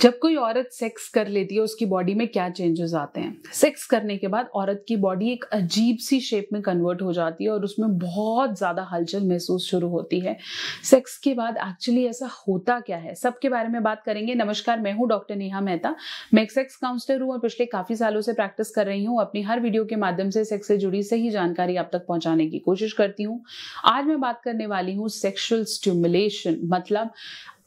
जब कोई औरत सेक्स कर लेती है, उसकी बॉडी में क्या चेंजेस आते हैं? सेक्स करने के बाद औरत की बॉडी एक अजीब सी शेप में कन्वर्ट हो जाती है और उसमें बहुत ज़्यादा हलचल महसूस शुरू होती है। सेक्स के बाद एक्चुअली ऐसा होता क्या है? सबके बारे में बात करेंगे। नमस्कार, मैं हूँ डॉक्टर नेहा मेहता। मैं एक सेक्स काउंसलर हूँ और पिछले काफ़ी सालों से प्रैक्टिस कर रही हूँ। अपनी हर वीडियो के माध्यम से सेक्स से जुड़ी सही जानकारी आप तक पहुँचाने की कोशिश करती हूँ। आज मैं बात करने वाली हूँ सेक्शुअल स्टिमुलेशन मतलब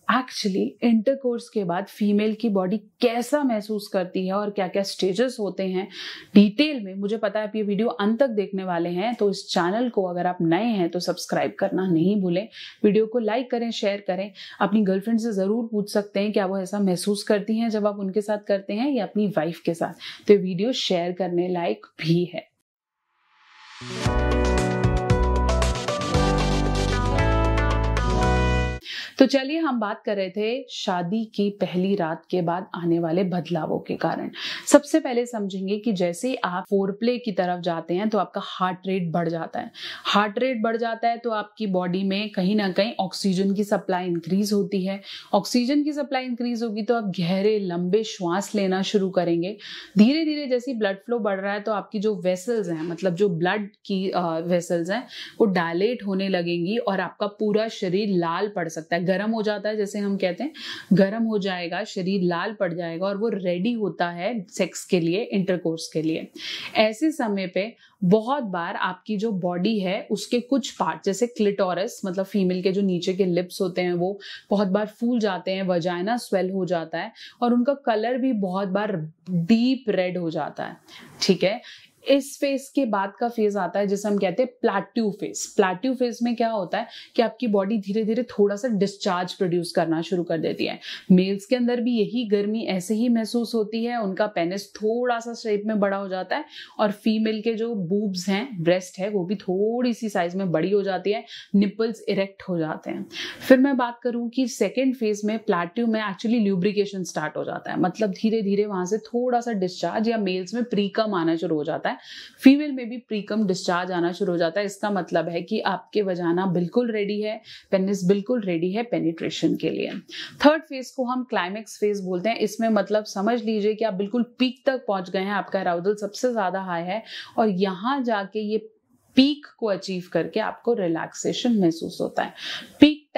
एक्चुअली इंटरकोर्स के बाद फीमेल की बॉडी कैसा महसूस करती है और क्या क्या स्टेजेस होते हैं डिटेल में मुझे पता है आप ये वीडियो अंत तक देखने वाले हैं तो इस चैनल को अगर आप नए हैं तो सब्सक्राइब करना नहीं भूलें। वीडियो को लाइक करें शेयर करें। अपनी गर्लफ्रेंड से ज़रूर पूछ सकते हैं क्या वो ऐसा महसूस करती हैं जब आप उनके साथ करते हैं या अपनी वाइफ के साथ। तो वीडियो शेयर करने लायक भी है। तो चलिए हम बात कर रहे थे शादी की पहली रात के बाद आने वाले बदलावों के कारण। सबसे पहले समझेंगे कि जैसे आप फोर प्ले की तरफ़ जाते हैं तो आपका हार्ट रेट बढ़ जाता है। हार्ट रेट बढ़ जाता है तो आपकी बॉडी में कहीं ना कहीं ऑक्सीजन की सप्लाई इंक्रीज होती है। ऑक्सीजन की सप्लाई इंक्रीज होगी तो आप गहरे, लंबे श्वास लेना शुरू करेंगे। धीरे धीरे जैसे ब्लड फ्लो बढ़ रहा है तो आपकी जो वेसल्स हैं मतलब जो ब्लड की वेसल्स हैं, वो डायलेट होने लगेंगी और आपका पूरा शरीर लाल पड़ सकता है। गर्म हो जाता है, जैसे हम कहते हैं, गर्म हो जाएगा, शरीर लाल पड़ जाएगा और वो रेडी होता है सेक्स के लिए इंटरकोर्स के लिए। ऐसे समय पे बहुत बार आपकी जो बॉडी है, उसके कुछ पार्ट जैसे क्लिटोरस मतलब फीमेल के जो नीचे के लिप्स होते हैं, वो बहुत बार फूल जाते हैं वजाइना स्वेल हो जाता है और उनका कलर भी बहुत बार डीप रेड हो जाता है। ठीक है? इस फ़ेज़ के बाद का फ़ेज़ आता है, जिसे हम कहते हैं प्लाट्यू फ़ेज़ प्लाट्यू फ़ेज़ में क्या होता है कि आपकी बॉडी धीरे धीरे थोड़ा सा डिस्चार्ज प्रोड्यूस करना शुरू कर देती है. मेल्स के अंदर भी यही गर्मी ऐसे ही महसूस होती है, उनका पेनिस थोड़ा सा शेप में बड़ा हो जाता है और फीमेल के जो बूब्स हैं ब्रेस्ट है, वो भी थोड़ी सी साइज़ में बड़ी हो जाती है निपल्स इरेक्ट हो जाते हैं. फिर मैं बात करूँ कि सेकेंड फ़ेज़ में प्लाट्यू में एक्चुअली ल्यूब्रिकेशन स्टार्ट हो जाता है. मतलब धीरे धीरे वहाँ से थोड़ा सा डिस्चार्ज या मेल्स में प्रीकम आना शुरू हो जाता है. फीमेल में भी प्रीकम डिस्चार्ज आना शुरू हो जाता है। इसका मतलब है कि आपके वजाना बिल्कुल रेडी है पेनिस बिल्कुल रेडी है पेनिट्रेशन के लिए। थर्ड फ़ेज़ को हम क्लाइमेक्स फ़ेज़ बोलते हैं। इसमें मतलब समझ लीजिए कि आप बिल्कुल पीक तक पहुँच गए हैं। आपका अराउजल सबसे ज़्यादा हाई है और यहाँ जाके ये पीक को अचीव करके आपको रिलैक्सेशन महसूस होता है।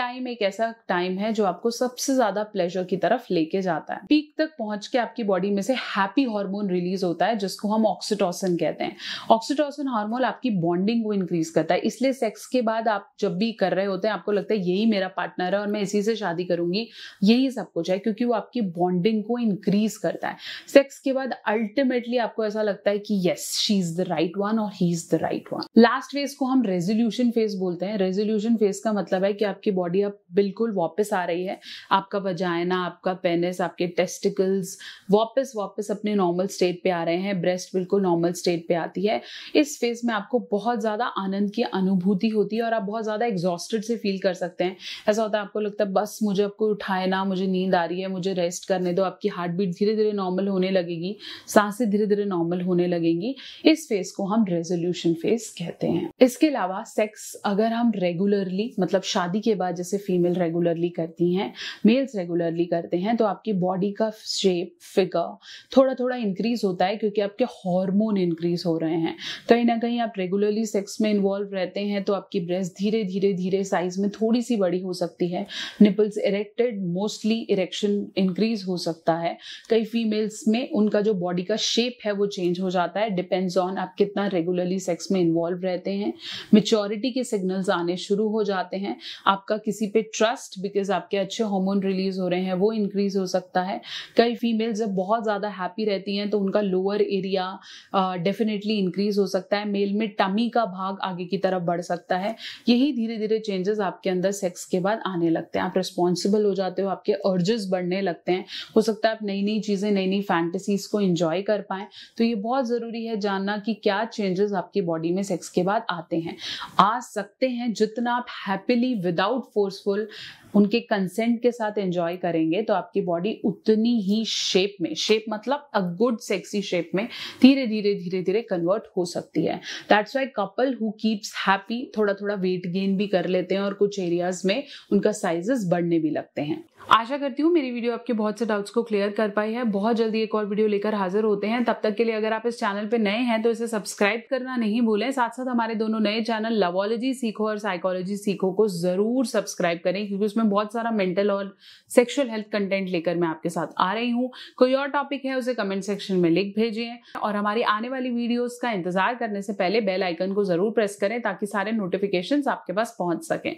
टाइम एक ऐसा टाइम है जो आपको सबसे ज़्यादा प्लेजर की तरफ़ लेके जाता है। पीक तक पहुँच के आपकी बॉडी में से हैप्पी हार्मोन रिलीज़ होता है, जिसको हम ऑक्सीटोसिन कहते हैं। ऑक्सीटोसिन हार्मोन आपकी बॉन्डिंग को इंक्रीज करता है। इसलिए सेक्स के बाद आप जब भी कर रहे होते हैं, आपको लगता है, यही मेरा पार्टनर है और मैं इसी से शादी करूँगी। यही सब कुछ है, क्योंकि वो आपकी बॉन्डिंग को इंक्रीज करता है। सेक्स के बाद अल्टीमेटली आपको ऐसा लगता है कि yes she is the right one और ही is the right one last phase को हम रेजोल्यूशन फ़ेज़ बोलते हैं। रेजोल्यूशन फ़ेज़ का मतलब है कि आपकी बॉडी अब बिल्कुल वापस आ रही है। आपका वजायना आपका पेनिस आपके टेस्टिकल्स वापस वापस अपने नॉर्मल स्टेट पे आ रहे हैं। ब्रेस्ट बिल्कुल नॉर्मल स्टेट पे आती है। इस फ़ेज़ में आपको बहुत ज़्यादा आनंद की अनुभूति होती है और आप बहुत ज़्यादा एग्जॉस्टेड से फील कर सकते हैं। ऐसा होता है, आपको लगता है, बस मुझे आपको उठाए ना, मुझे नींद आ रही है, मुझे रेस्ट करने दो। आपकी हार्ट बीट धीरे धीरे नॉर्मल होने लगेगी। साँसें धीरे धीरे नॉर्मल होने लगेंगी। इस फ़ेज़ को हम रेजोल्यूशन फ़ेज़ कहते हैं। इसके अलावा सेक्स अगर हम रेगुलरली मतलब शादी के बाद जैसे फीमेल रेगुलरली करती हैं मेल्स रेगुलरली करते हैं तो आपकी बॉडी का शेप फिगर थोड़ा थोड़ा इंक्रीज होता है क्योंकि आपके हार्मोन इंक्रीज हो रहे हैं। कहीं ना कहीं आप रेगुलरली सेक्स में इन्वॉल्व रहते हैं तो आपकी ब्रेस्ट धीरे धीरे धीरे साइज़ में थोड़ी सी बड़ी हो सकती है। Nipples erected mostly erection increase हो सकता है। कई फीमेल्स में उनका जो बॉडी का शेप है वो चेंज हो जाता है। डिपेंड्स ऑन आप कितना रेगुलरली सेक्स में इन्वॉल्व रहते हैं। मेच्योरिटी के सिग्नल्स आने शुरू हो जाते हैं। आपका किसी पे ट्रस्ट बिकॉज़ आपके अच्छे हार्मोन रिलीज़ हो रहे हैं, वो इंक्रीज हो सकता है। कई फीमेल जब बहुत ज़्यादा हैप्पी रहती हैं तो उनका लोअर एरिया डेफिनेटली इंक्रीज हो सकता है। मेल में टमी का भाग आगे की तरफ़ बढ़ सकता है। यही धीरे धीरे चेंजेस आपके अंदर सेक्स के बाद आने लगते हैं। आप रिस्पॉन्सिबल हो जाते हो, आपके अर्जेस बढ़ने लगते हैं। हो सकता है आप नई नई चीज़ें नई नई फैंटेसीज को इंजॉय कर पाए। तो ये बहुत ज़रूरी है जानना कि क्या चेंजेस आपकी बॉडी में सेक्स के बाद आते हैं। आ सकते हैं जितना आप हैप्पीली विदाउट forceful. उनके कंसेंट के साथ एंजॉय करेंगे तो आपकी बॉडी उतनी ही शेप में शेप मतलब अ गुड सेक्सी शेप में धीरे धीरे धीरे धीरे कन्वर्ट हो सकती है। That's why couple who keeps happy थोड़ा थोड़ा वेट गेन भी कर लेते हैं और कुछ एरियाज़ में उनका साइजेस बढ़ने भी लगते हैं। आशा करती हूँ मेरी वीडियो आपके बहुत से डाउट्स को क्लियर कर पाई है। बहुत जल्दी एक और वीडियो लेकर हाजिर होते हैं। तब तक के लिए अगर आप इस चैनल पे नए हैं तो इसे सब्सक्राइब करना नहीं भूलें। साथ साथ हमारे दोनों नए चैनल लवोलॉजी सीखो और साइकोलॉजी सीखो को ज़रूर सब्सक्राइब करें, क्योंकि उसमें बहुत सारा मेंटल और सेक्शुअल हेल्थ कंटेंट लेकर मैं आपके साथ आ रही हूँ। कोई और टॉपिक है, उसे कमेंट सेक्शन में लिख भेजिए। और हमारी आने वाली वीडियोस का इंतज़ार करने से पहले बेल आइकन को ज़रूर प्रेस करें ताकि सारे नोटिफिकेशन आपके पास पहुँच सकें।